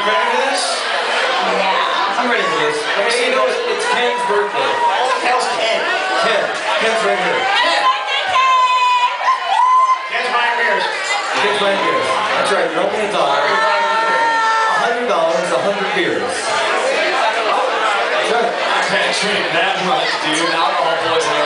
You ready for this? Yeah. I'm ready for this. Hey, you know, it's, it's Ken's birthday. Hell's Ken. Ken. Ken's right here. Ken's buying beers. Ken's right here. That's right. You're opening a dollar. A hundred dollars, a hundred beers. That's right. I can't drink that much, dude. Alcohol poisoning